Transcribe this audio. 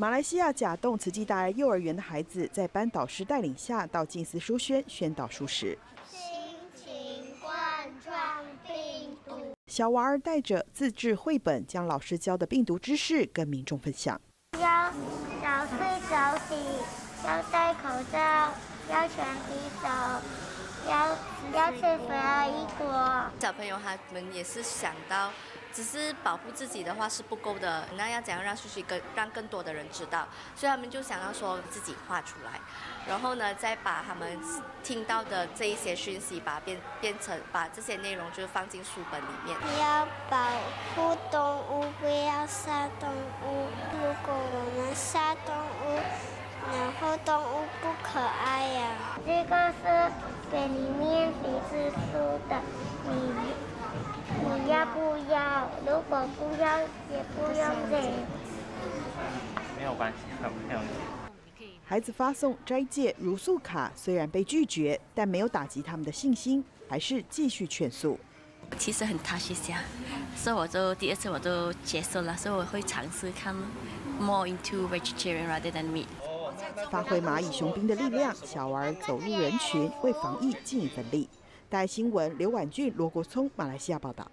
马来西亚甲洞慈济大爱幼儿园的孩子在班导师带领下到静思书轩宣导书时，心情冠状病毒。小娃儿带着自制绘本，将老师教的病毒知识跟民众分享。要早睡早起，要戴口罩，要全洗手，要要吃肥儿一果。小朋友他们也是想到。只是保护自己的话是不够的，那要怎样让出去更让更多的人知道？所以他们就想要说自己画出来，然后呢，再把他们听到的这一些讯息，把变变成把这些内容就是放进书本里面。要保护动物，不要杀动物。如果我们杀动物，然后动物不可爱呀。这个是给你念习字书的，你。你要不要？如果不要，也不用给。没有关系，没有。孩子发送斋戒如素卡，虽然被拒绝，但没有打击他们的信心，还是继续劝诉。其实很 touch 下，所以我就第二次我就接受了，所以我会尝试看 more into vegetarian rather than meat。发挥蚂蚁雄兵的力量，小儿走入人群，为防疫尽一份力。大新闻刘婉俊、罗国聪，马来西亚报道。